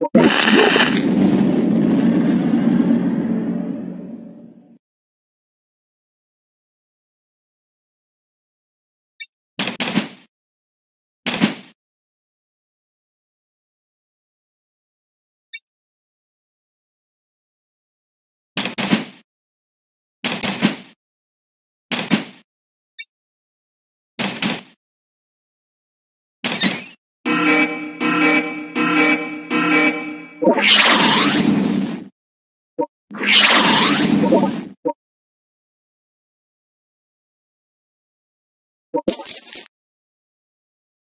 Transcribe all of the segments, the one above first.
Let's go.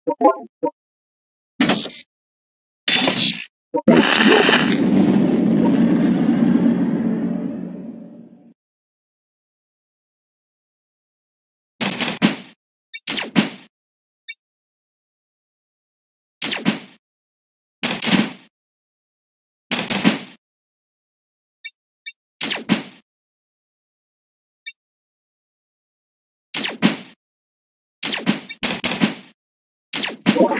Let's go. What?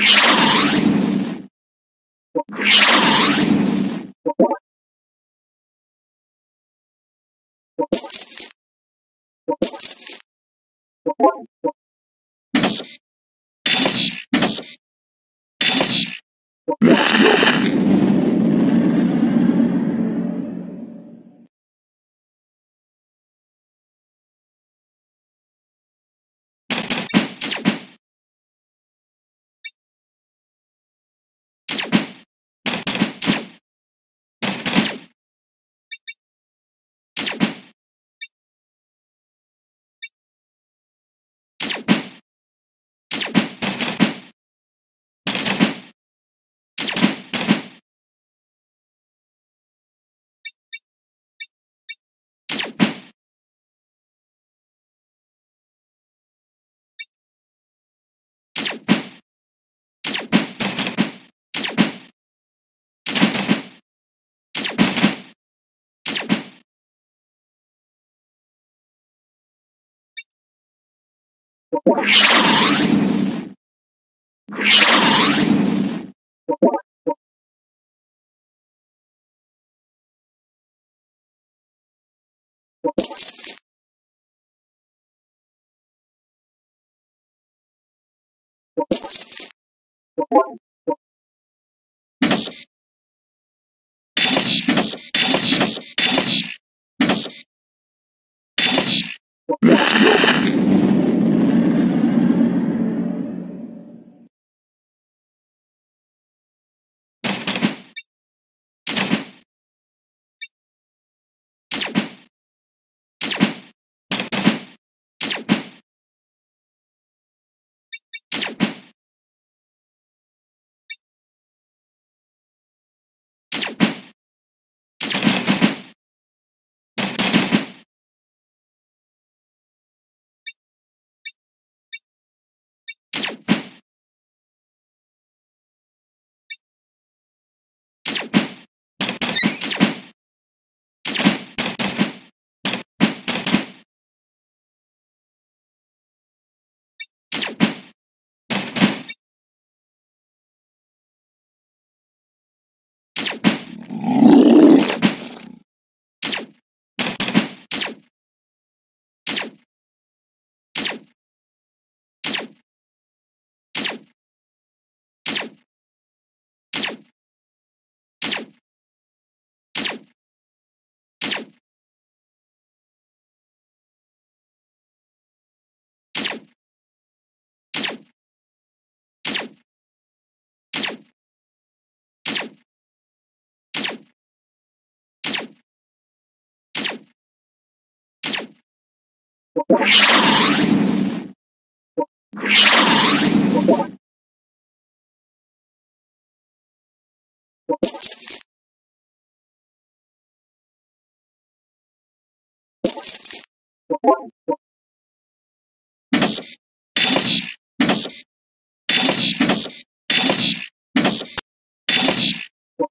Let's go.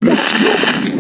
Let's go.